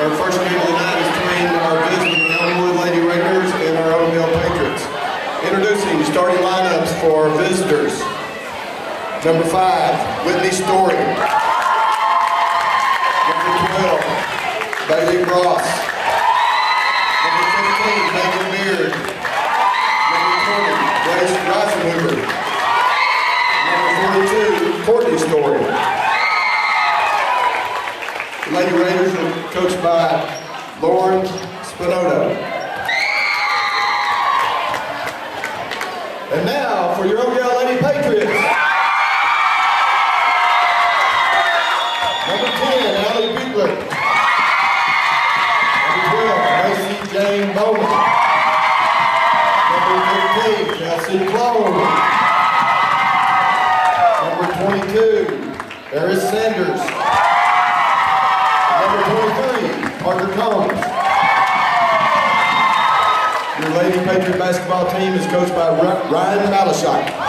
Our first game of the night is between our visiting Elmwood Lady Raiders and our Oakdale Patriots. Introducing starting lineups for our visitors. Number five, Whitney Story. Number 12, Bailey Ross. By Lauren Spinoto. Basketball team is coached by Ryan Malashite.